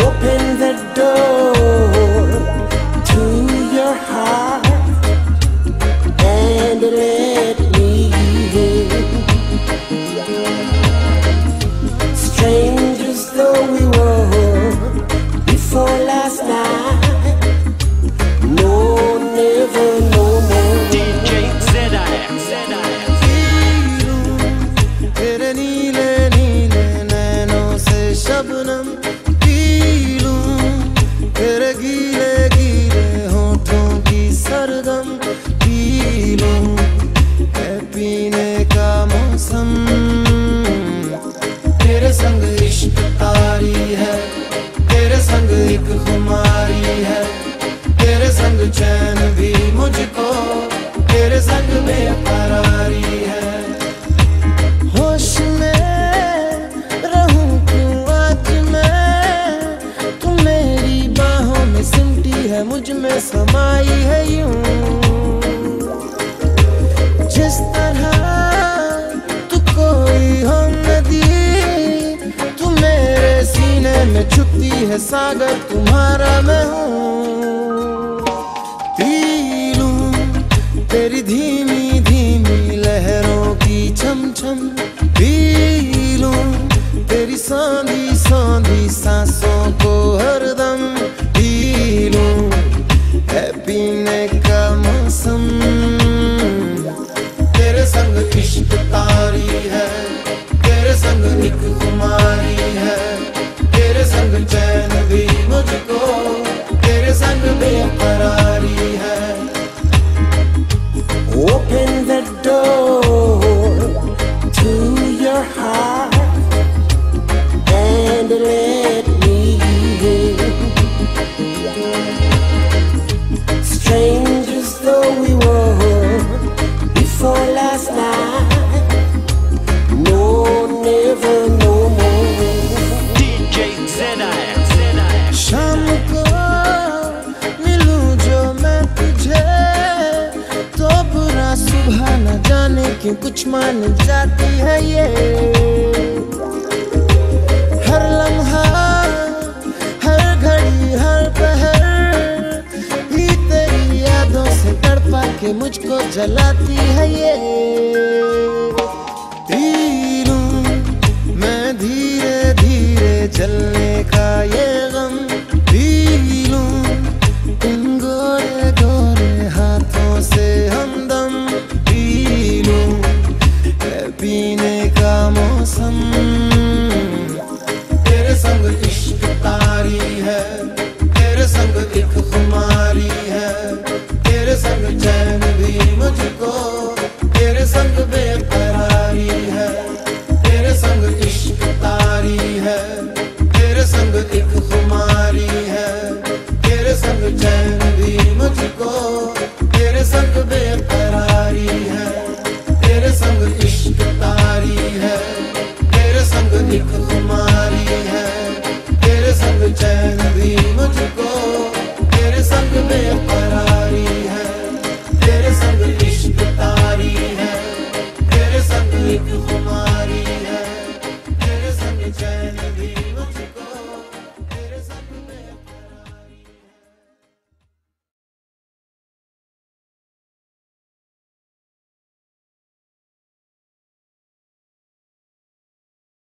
open है मुझमें समाई है यूँ। जिस तरह तू कोई हो नदी, तू मेरे सीने में छुपती है सागर, तुम्हारा मैं हूँ। तेरी धीमी धीमी लहरों की छम छम तेरी सांधी सांधी सांसों को है का मौसम। तेरे संग इश्क तारी है, तेरे संग एक कुमारी है। तेरे संग चैन भी मुझको, तेरे संग बेकरारी है। Open सुबह न जाने क्यों कुछ मान जाती है ये? हर लम्हा, हर घड़ी, हर पहर ही तेरी यादों से तड़पा के मुझको जलाती है ये। तेरे संग एक खुमारी है। तेरे संग चैन भी मुझको। तेरे संग बेकरारी है। तेरे संग इश्क तारी है। तेरे संग खुमारी है। तेरे संग चैन भी मुझको। तेरे संग बेकरारी है। तेरे संग इश्क तारी है। तेरे संग खुमारी तेरे संग